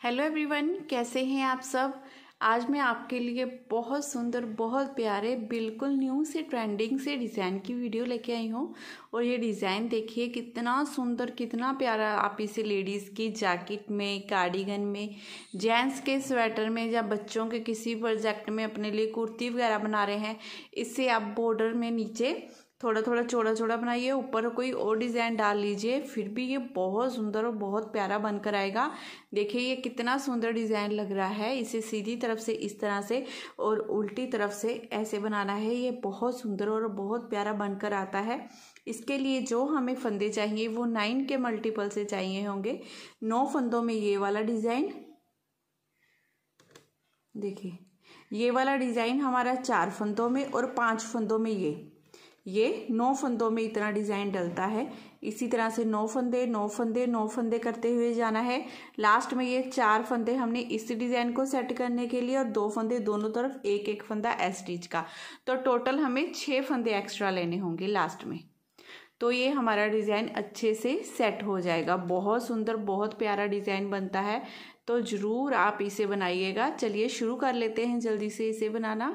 Hello everyone, कैसे हैं आप सब? आज मैं आपके लिए बहुत सुंदर, बहुत प्यारे, बिल्कुल न्यू से ट्रेंडिंग से डिज़ाइन की वीडियो लेके आई हूँ। और ये डिज़ाइन देखिए, कितना सुंदर, कितना प्यारा। आप इसे लेडीज़ की जैकेट में कार्डिगन में जेंट्स के स्वेटर में, या बच्चों के किसी प्रोजेक्ट में अपने लिए कुर्ती वगैरह बना रहे हैं इससे आप बॉर्डर में नीचे थोड़ा थोड़ा चौड़ा चौड़ा बनाइए, ऊपर कोई और डिज़ाइन डाल लीजिए, फिर भी ये बहुत सुंदर और बहुत प्यारा बनकर आएगा। देखिए, ये कितना सुंदर डिज़ाइन लग रहा है, इसे सीधी तरफ़ से इस तरह से और उल्टी तरफ़ से ऐसे बनाना है, ये बहुत सुंदर और बहुत प्यारा बनकर आता है। इसके लिए जो हमें फंदे चाहिए, वो नाइन के मल्टीपल से चाहिए होंगे। नौ फंदों में ये वाला डिज़ाइन, देखिए, ये वाला डिज़ाइन हमारा चार फंदों में और पाँच फंदों में ये। ये नौ फंदों में इतना डिज़ाइन डलता है। इसी तरह से नौ फंदे नौ फंदे नौ फंदे करते हुए जाना है। लास्ट में ये चार फंदे हमने इस डिज़ाइन को सेट करने के लिए और दो फंदे दोनों तरफ़ एक एक फंदा एस स्टिच का। तो टोटल हमें छः फंदे एक्स्ट्रा लेने होंगे लास्ट में। तो ये हमारा डिज़ाइन अच्छे से सेट हो जाएगा। बहुत सुंदर, बहुत प्यारा डिज़ाइन बनता है। तो ज़रूर आप इसे बनाइएगा। चलिए शुरू कर लेते हैं जल्दी से इसे बनाना।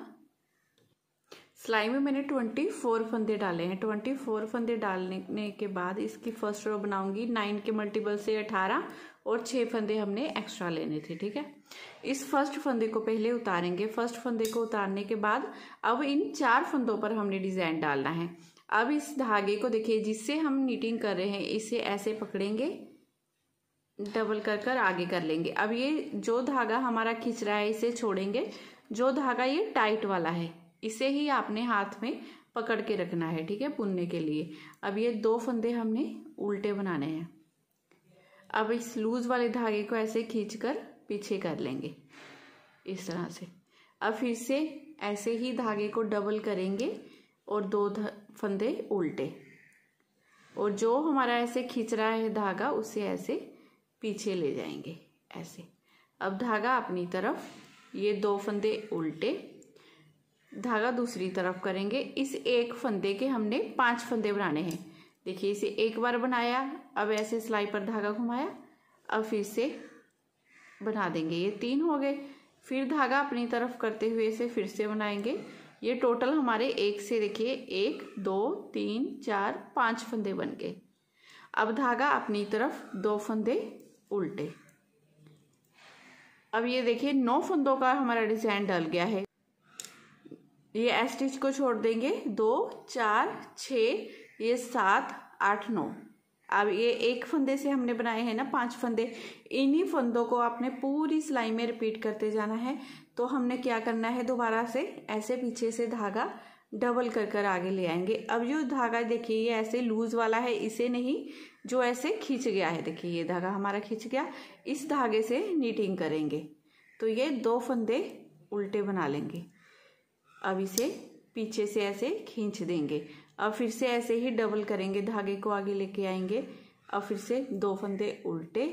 सिलाई में मैंने ट्वेंटी फोर फंदे डाले हैं। ट्वेंटी फोर फंदे डालने के बाद इसकी फ़र्स्ट रो बनाऊँगी। नाइन के मल्टीपल से अठारह और छः फंदे हमने एक्स्ट्रा लेने थे, ठीक है? इस फ़र्स्ट फंदे को पहले उतारेंगे। फ़र्स्ट फंदे को उतारने के बाद अब इन चार फंदों पर हमने डिज़ाइन डालना है। अब इस धागे को देखिए, जिससे हम नीटिंग कर रहे हैं, इसे ऐसे पकड़ेंगे डबल कर कर आगे कर लेंगे। अब ये जो धागा हमारा खींच रहा है, इसे छोड़ेंगे। जो धागा ये टाइट वाला है इसे ही आपने हाथ में पकड़ के रखना है, ठीक है, बुनने के लिए। अब ये दो फंदे हमने उल्टे बनाने हैं। अब इस लूज वाले धागे को ऐसे खींच कर पीछे कर लेंगे, इस तरह से। अब फिर से ऐसे ही धागे को डबल करेंगे और दो फंदे उल्टे। और जो हमारा ऐसे खींच रहा है धागा, उसे ऐसे पीछे ले जाएँगे, ऐसे। अब धागा अपनी तरफ़, ये दो फंदे उल्टे धागा दूसरी तरफ़ करेंगे। इस एक फंदे के हमने पाँच फंदे बनाने हैं। देखिए, इसे एक बार बनाया, अब ऐसे सिलाई पर धागा घुमाया, अब फिर से बना देंगे। ये तीन हो गए। फिर धागा अपनी तरफ़ करते हुए इसे फिर से बनाएँगे। ये टोटल हमारे एक से देखिए, एक, दो, तीन, चार, पाँच फंदे बन गए। अब धागा अपनी तरफ़ दो फंदे उल्टे। अब ये देखिए, नौ फंदों का हमारा डिज़ाइन डल गया है। ये एस स्टिच को छोड़ देंगे। दो, चार छ ये सात, आठ, नौ। अब ये एक फंदे से हमने बनाए हैं ना, पाँच फंदे। इन्हीं फंदों को आपने पूरी सिलाई में रिपीट करते जाना है। तो हमने क्या करना है दोबारा से? ऐसे पीछे से धागा डबल कर कर आगे ले आएँगे। अब जो धागा देखिए, ये ऐसे लूज वाला है, इसे नहीं, जो ऐसे खींच गया है। देखिए, ये धागा हमारा खींच गया। इस धागे से नीटिंग करेंगे। तो ये दो फंदे उल्टे बना लेंगे। अब इसे पीछे से ऐसे खींच देंगे। अब फिर से ऐसे ही डबल करेंगे, धागे को आगे लेके आएँगे। अब फिर से दो फंदे उल्टे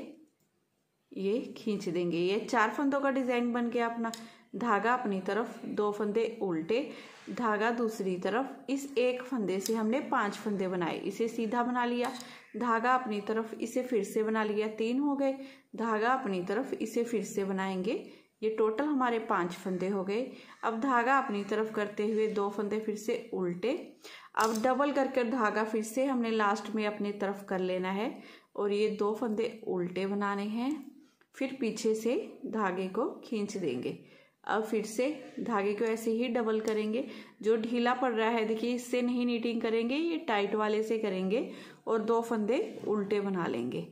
ये खींच देंगे। ये चार फंदों का डिज़ाइन बन गया अपना। धागा अपनी तरफ़, दो फंदे उल्टे। धागा दूसरी तरफ़। इस एक फंदे से हमने पाँच फंदे बनाए। इसे सीधा बना लिया। धागा अपनी तरफ़ इसे फिर से बना लिया। तीन हो गए। धागा अपनी तरफ़ इसे फिर से बनाएँगे। ये टोटल हमारे पाँच फंदे हो गए। अब धागा अपनी तरफ़ करते हुए दो फंदे फिर से उल्टे। अब डबल करके धागा फिर से हमने लास्ट में अपनी तरफ़ कर लेना है और ये दो फंदे उल्टे बनाने हैं। फिर पीछे से धागे को खींच देंगे। अब फिर से धागे को ऐसे ही डबल करेंगे। जो ढीला पड़ रहा है, देखिए, इससे नहीं नीटिंग करेंगे, ये टाइट वाले से करेंगे और दो फंदे उल्टे बना लेंगे।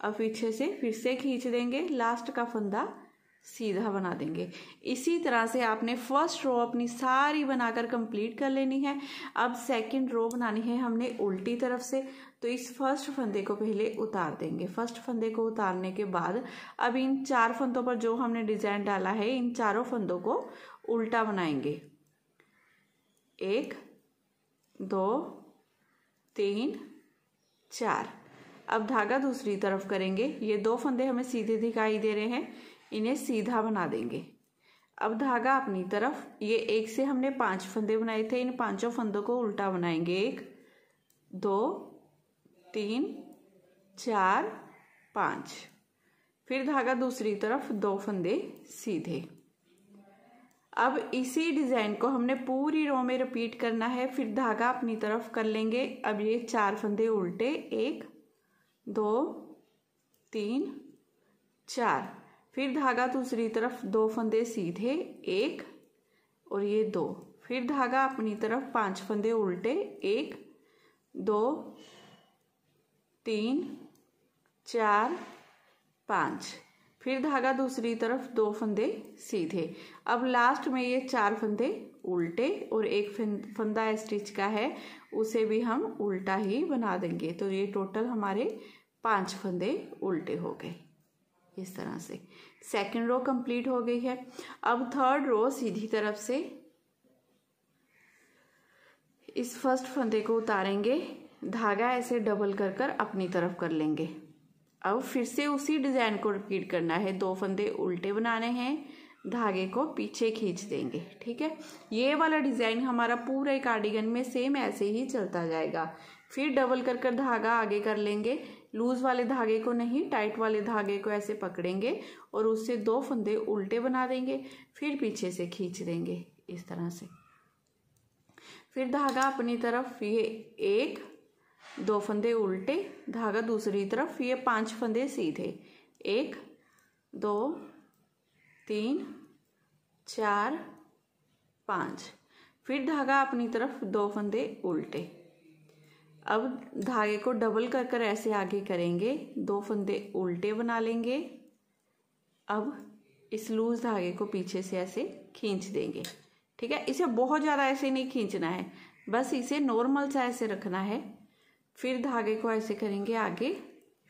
अब पीछे से फिर से खींच देंगे। लास्ट का फंदा सीधा बना देंगे। इसी तरह से आपने फ़र्स्ट रो अपनी सारी बनाकर कंप्लीट कर लेनी है। अब सेकंड रो बनानी है हमने उल्टी तरफ़ से। तो इस फ़र्स्ट फंदे को पहले उतार देंगे। फ़र्स्ट फंदे को उतारने के बाद अब इन चार फंदों पर जो हमने डिज़ाइन डाला है, इन चारों फंदों को उल्टा बनाएँगे। एक, दो, तीन, चार। अब धागा दूसरी तरफ़ करेंगे। ये दो फंदे हमें सीधे दिखाई दे रहे हैं। इन्हें सीधा बना देंगे। अब धागा अपनी तरफ़। ये एक से हमने पाँच फंदे बनाए थे। इन पाँचों फंदों को उल्टा बनाएँगे। एक, दो, तीन, चार, पाँच। फिर धागा दूसरी तरफ़ दो फंदे सीधे। अब इसी डिज़ाइन को हमने पूरी रो में रिपीट करना है। फिर धागा अपनी तरफ़ कर लेंगे। अब ये चार फंदे उल्टे। एक, दो, तीन, चार। फिर धागा दूसरी तरफ़ दो फंदे सीधे, एक और ये दो। फिर धागा अपनी तरफ़ पाँच फंदे उल्टे, एक, दो, तीन, चार, पाँच। फिर धागा दूसरी तरफ़ दो फंदे सीधे। अब लास्ट में ये चार फंदे उल्टे और एक फंदा स्टिच का है, उसे भी हम उल्टा ही बना देंगे। तो ये टोटल हमारे पाँच फंदे उल्टे हो गए। इस तरह से। सेकेंड रो कंप्लीट हो गई है। अब थर्ड रो सीधी तरफ़ से इस फ़र्स्ट फंदे को उतारेंगे। धागा ऐसे डबल कर कर अपनी तरफ़ कर लेंगे। अब फिर से उसी डिज़ाइन को रिपीट करना है। दो फंदे उल्टे बनाने हैं। धागे को पीछे खींच देंगे। ठीक है? ये वाला डिज़ाइन हमारा पूरे कार्डिगन में सेम ऐसे ही चलता जाएगा। फिर डबल कर कर धागा आगे कर लेंगे। लूज वाले धागे को नहीं, टाइट वाले धागे को ऐसे पकड़ेंगे और उससे दो फंदे उल्टे बना देंगे, फिर पीछे से खींच देंगे, इस तरह से। फिर धागा अपनी तरफ़, ये एक, दो फंदे उल्टे, धागा दूसरी तरफ़, ये पाँच फंदे सीधे। एक, दो, तीन, चार, पाँच। फिर धागा अपनी तरफ़ दो फंदे उल्टे। अब धागे को डबल कर कर ऐसे आगे करेंगे। दो फंदे उल्टे बना लेंगे। अब इस लूज धागे को पीछे से ऐसे खींच देंगे। ठीक है? इसे बहुत ज़्यादा ऐसे नहीं खींचना है। बस इसे नॉर्मल सा ऐसे रखना है। फिर धागे को ऐसे करेंगे आगे।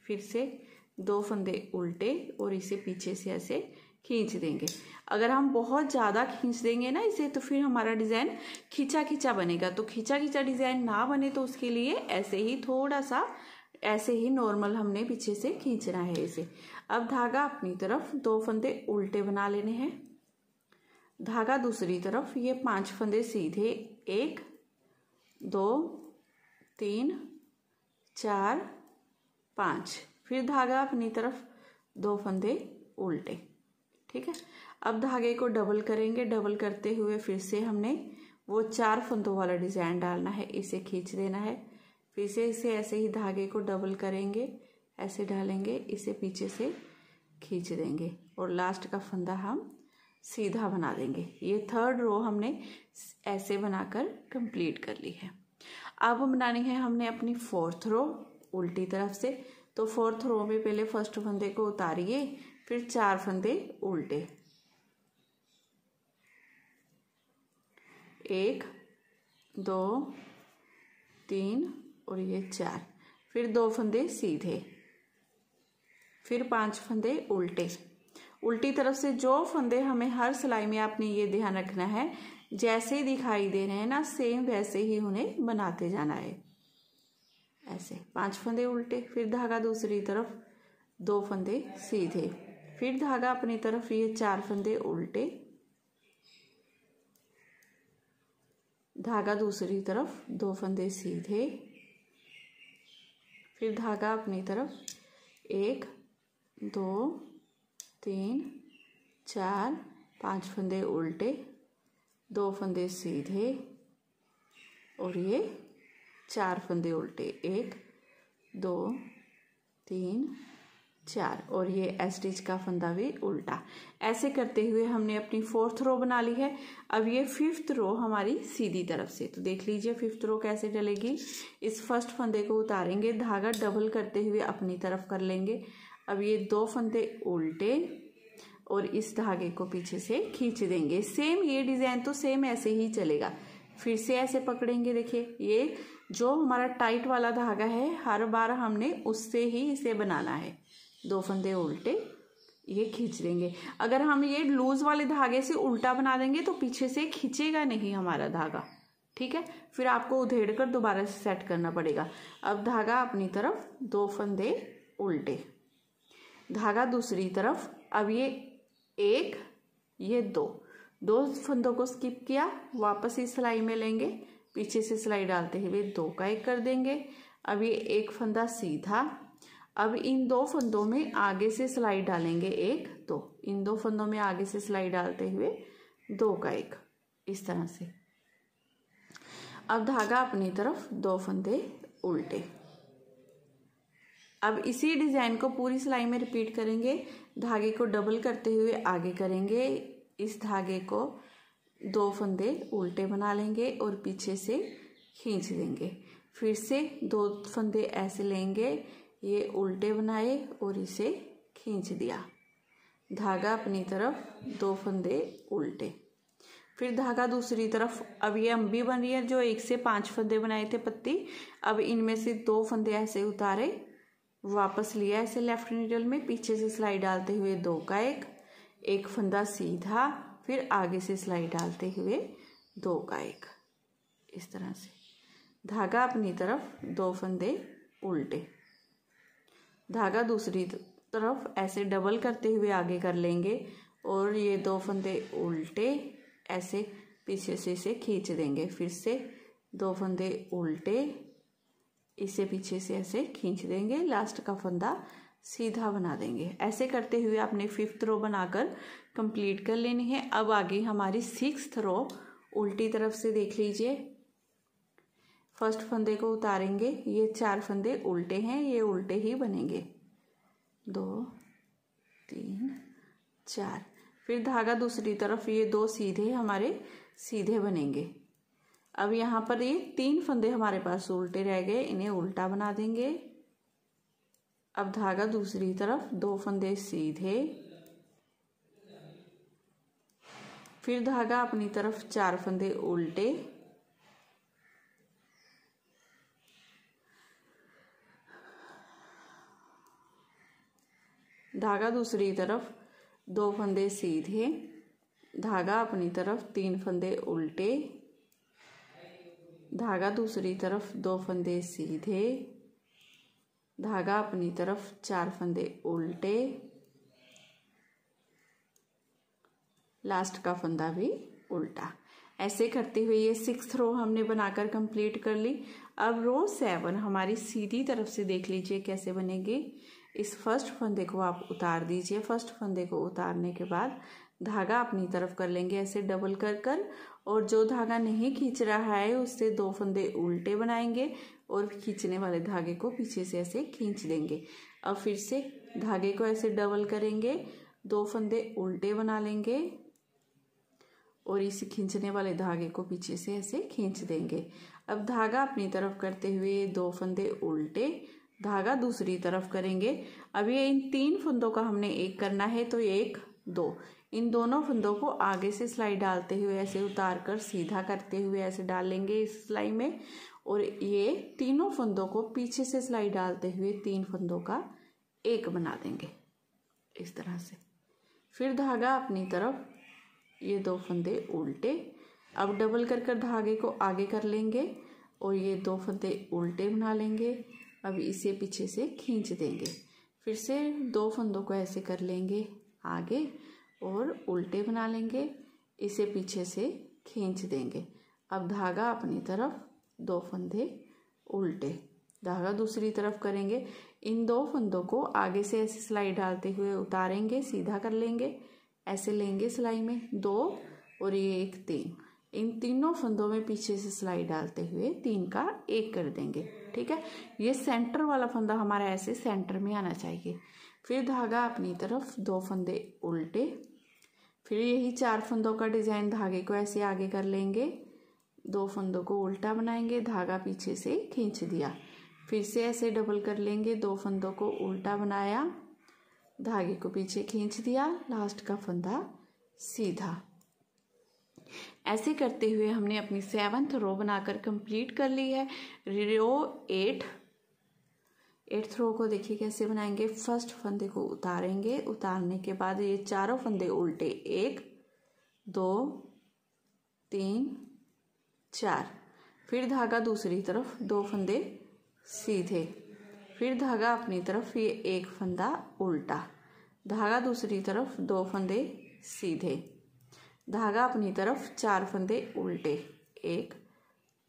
फिर से दो फंदे उल्टे और इसे पीछे से ऐसे खींच देंगे। अगर हम बहुत ज़्यादा खींच देंगे ना इसे तो फिर हमारा डिज़ाइन खींचा खींचा बनेगा। तो खींचा खींचा डिज़ाइन ना बने तो उसके लिए ऐसे ही थोड़ा सा ऐसे ही नॉर्मल हमने पीछे से खींचना है इसे। अब धागा अपनी तरफ़ दो फंदे उल्टे बना लेने हैं। धागा दूसरी तरफ़ ये पाँच फंदे सीधे एक, दो, तीन, चार, पाँच। फिर धागा अपनी तरफ़ दो फंदे उल्टे। ठीक है? अब धागे को डबल करेंगे। डबल करते हुए फिर से हमने वो चार फंदों वाला डिज़ाइन डालना है। इसे खींच देना है। फिर से इसे ऐसे ही धागे को डबल करेंगे। ऐसे डालेंगे। इसे पीछे से खींच देंगे। और लास्ट का फंदा हम सीधा बना देंगे। ये थर्ड रो हमने ऐसे बनाकर कंप्लीट कर ली है। अब बनानी है हमने अपनी फोर्थ रो उल्टी तरफ़ से। तो फोर्थ रो में पहले फ़र्स्ट फंदे को उतारिए। फिर चार फंदे उल्टे। एक, दो, तीन और ये चार। फिर दो फंदे सीधे। फिर पाँच फंदे उल्टे। उल्टी तरफ़ से जो फंदे हमें हर सिलाई में आपने ये ध्यान रखना है, जैसे दिखाई दे रहे हैं ना, सेम वैसे ही उन्हें बनाते जाना है। ऐसे, पाँच फंदे उल्टे, फिर धागा दूसरी तरफ़, दो फंदे सीधे। फिर धागा अपनी तरफ़, ये चार फंदे उल्टे। धागा दूसरी तरफ़, दो फंदे सीधे। फिर धागा अपनी तरफ़, एक, दो, तीन, चार, पाँच फंदे उल्टे, दो फंदे सीधे, और ये चार फंदे उल्टे। एक, दो, तीन चार, और ये एस्टिच का फंदा भी उल्टा। ऐसे करते हुए हमने अपनी फोर्थ रो बना ली है। अब ये फिफ्थ रो हमारी सीधी तरफ़ से। तो देख लीजिए फिफ्थ रो कैसे डलेगी। इस फ़र्स्ट फंदे को उतारेंगे, धागा डबल करते हुए अपनी तरफ़ कर लेंगे। अब ये दो फंदे उल्टे और इस धागे को पीछे से खींच देंगे। सेम ये डिज़ाइन तो सेम ऐसे ही चलेगा। फिर से ऐसे पकड़ेंगे, देखिए। ये जो हमारा टाइट वाला धागा है, हर बार हमने उससे ही इसे बनाना है। दो फंदे उल्टे, ये खींच देंगे। अगर हम ये लूज वाले धागे से उल्टा बना देंगे तो पीछे से खींचेगा नहीं हमारा धागा। ठीक है? फिर आपको उधेड़ कर दोबारा से सेट करना पड़ेगा। अब धागा अपनी तरफ़, दो फंदे उल्टे। धागा दूसरी तरफ़, अब ये एक, ये दो। दो फंदों को स्किप किया, वापस इस सिलाई में लेंगे। पीछे से सिलाई डालते हुए दो का एक कर देंगे। अब ये एक फंदा सीधा अब इन दो फंदों में आगे से सिलाई डालेंगे एक, दो। इन दो फंदों में आगे से सिलाई डालते हुए दो का एक, इस तरह से। अब धागा अपनी तरफ़ दो फंदे उल्टे। अब इसी डिज़ाइन को पूरी सिलाई में रिपीट करेंगे। धागे को डबल करते हुए आगे करेंगे। इस धागे को दो फंदे उल्टे बना लेंगे और पीछे से खींच देंगे। फिर से दो फंदे ऐसे लेंगे ये उल्टे बनाए और इसे खींच दिया। धागा अपनी तरफ़, दो फंदे उल्टे। फिर धागा दूसरी तरफ़। अब ये अम्बी बन रही है जो एक से पाँच फंदे बनाए थे पत्ती। अब इनमें से दो फंदे ऐसे उतारे, वापस लिया ऐसे लेफ़्ट नीडल में, पीछे से सिलाई डालते हुए दो का एक एक फंदा सीधा, फिर आगे से सिलाई डालते हुए दो का एक। इस तरह से। धागा अपनी तरफ़ दो फंदे उल्टे। धागा दूसरी तरफ़ ऐसे डबल करते हुए आगे कर लेंगे और ये दो फंदे उल्टे ऐसे पीछे से इसे खींच देंगे। फिर से दो फंदे उल्टे इसे पीछे से ऐसे खींच देंगे। लास्ट का फंदा सीधा बना देंगे। ऐसे करते हुए आपने फिफ्थ रो बनाकर कंप्लीट कर लेनी है। अब आगे हमारी सिक्स रो उल्टी तरफ़ से देख लीजिए। फ़र्स्ट फंदे को उतारेंगे, ये चार फंदे उल्टे हैं, ये उल्टे ही बनेंगे। दो, तीन, चार। फिर धागा दूसरी तरफ़, ये दो सीधे हमारे सीधे बनेंगे। अब यहाँ पर ये तीन फंदे हमारे पास उल्टे रह गए, इन्हें उल्टा बना देंगे। अब धागा दूसरी तरफ़, दो फंदे सीधे। फिर धागा अपनी तरफ़ चार फंदे उल्टे। धागा दूसरी तरफ़, दो फंदे सीधे, धागा अपनी तरफ़, तीन फंदे उल्टे, धागा दूसरी तरफ़, दो फंदे सीधे, धागा अपनी तरफ़, चार फंदे उल्टे, लास्ट का फंदा भी उल्टा। ऐसे करते हुए ये सिक्स रो हमने बनाकर कंप्लीट कर ली। अब रो सेवन हमारी सीधी तरफ़ से देख लीजिए कैसे बनेगी। इस फ़र्स्ट फंदे को आप उतार दीजिए। फ़र्स्ट फंदे को उतारने के बाद धागा अपनी तरफ़ कर लेंगे, ऐसे डबल कर कर। और जो धागा नहीं खींच रहा है, उससे दो फंदे उल्टे बनाएँगे और खींचने वाले धागे को पीछे से ऐसे खींच देंगे। अब फिर से धागे को ऐसे डबल करेंगे, दो फंदे उल्टे बना लेंगे और इस खींचने वाले धागे को पीछे से ऐसे खींच देंगे। अब धागा अपनी तरफ़ करते हुए दो फंदे उल्टे धागा दूसरी तरफ़ करेंगे। अब ये इन तीन फंदों का हमने एक करना है तो एक, दो। इन दोनों फंदों को आगे से सिलाई डालते हुए ऐसे उतार कर सीधा करते हुए ऐसे डालेंगे इस सिलाई में। और ये तीनों फंदों को पीछे से सिलाई डालते हुए तीन फंदों का एक बना देंगे, इस तरह से। फिर धागा अपनी तरफ़, ये दो फंदे उल्टे। अब डबल कर कर धागे को आगे कर लेंगे और ये दो फंदे उल्टे बना लेंगे। अब इसे पीछे से खींच देंगे। फिर से दो फंदों को ऐसे कर लेंगे आगे और उल्टे बना लेंगे। इसे पीछे से खींच देंगे। अब धागा अपनी तरफ़, दो फंदे उल्टे। धागा दूसरी तरफ़ करेंगे। इन दो फंदों को आगे से ऐसे सिलाई डालते हुए उतारेंगे, सीधा कर लेंगे। ऐसे लेंगे सिलाई में दो और ये एक तीन। इन तीनों फंदों में पीछे से सिलाई डालते हुए तीन का एक कर देंगे, ठीक है? ये सेंटर वाला फंदा हमारा ऐसे सेंटर में आना चाहिए। फिर धागा अपनी तरफ़ दो फंदे उल्टे, फिर यही चार फंदों का डिज़ाइन धागे को ऐसे आगे कर लेंगे। दो फंदों को उल्टा बनाएँगे, धागा पीछे से खींच दिया। फिर से ऐसे डबल कर लेंगे, दो फंदों को उल्टा बनाया, धागे को पीछे खींच दिया लास्ट का फंदा सीधा। ऐसे करते हुए हमने अपनी सेवन्थ रो बनाकर कंप्लीट कर ली है। रो एट एट्थ रो को देखिए कैसे बनाएँगे। फ़र्स्ट फंदे को उतारेंगे। उतारने के बाद ये चारों फंदे उल्टे। एक, दो, तीन, चार। फिर धागा दूसरी तरफ़, दो फंदे सीधे। फिर धागा अपनी तरफ़, ये एक फंदा उल्टा। धागा दूसरी तरफ़, दो फंदे सीधे। धागा अपनी तरफ़, चार फंदे उल्टे। एक,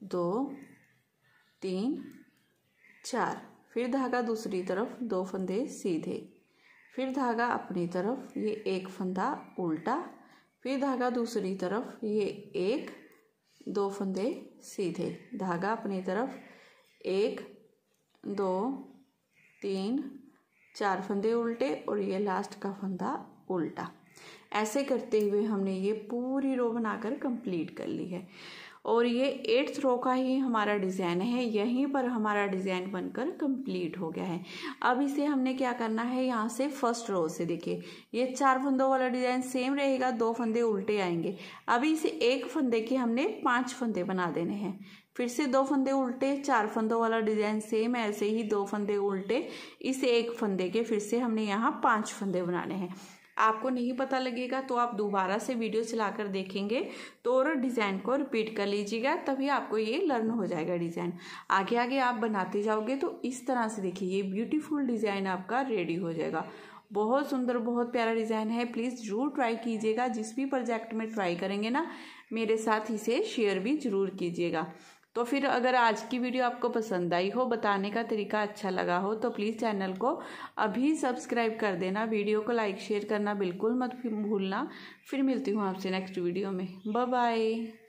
दो, तीन, चार। फिर धागा दूसरी तरफ़, दो फंदे सीधे। फिर धागा अपनी तरफ़, ये एक फंदा उल्टा। फिर धागा दूसरी तरफ़, ये एक, दो फंदे सीधे। धागा अपनी तरफ़, एक, दो, तीन, चार फंदे उल्टे और ये लास्ट का फंदा उल्टा। ऐसे करते हुए हमने ये पूरी रो बनाकर कंप्लीट कर ली है। और ये एट्थ रो का ही हमारा डिज़ाइन है, यहीं पर हमारा डिज़ाइन बनकर कंप्लीट हो गया है। अब इसे हमने क्या करना है, यहाँ से फ़र्स्ट रो से देखिए, ये चार फंदों वाला डिज़ाइन सेम रहेगा, दो फंदे उल्टे आएँगे। अभी इसे एक फंदे के हमने पाँच फंदे बना देने हैं। फिर से दो फंदे उल्टे, चार फंदों वाला डिज़ाइन सेम ऐसे ही दो फंदे उल्टे, इस एक फंदे के फिर से हमने यहाँ पाँच फंदे बनाने हैं। आपको नहीं पता लगेगा तो आप दोबारा से वीडियो चलाकर देखेंगे तो और डिज़ाइन को रिपीट कर लीजिएगा, तभी आपको ये लर्न हो जाएगा डिज़ाइन। आगे आगे आप बनाते जाओगे तो इस तरह से देखिए, ये ब्यूटीफुल डिज़ाइन आपका रेडी हो जाएगा। बहुत सुंदर, बहुत प्यारा डिज़ाइन है प्लीज़ ज़रूर ट्राई कीजिएगा, जिस भी प्रोजेक्ट में ट्राई करेंगे ना, मेरे साथ इसे शेयर भी ज़रूर कीजिएगा। तो फिर अगर आज की वीडियो आपको पसंद आई हो, बताने का तरीका अच्छा लगा हो तो प्लीज़ चैनल को अभी सब्सक्राइब कर देना, वीडियो को लाइक शेयर करना बिल्कुल मत भूलना। फिर मिलती हूँ आपसे नेक्स्ट वीडियो में। Bye bye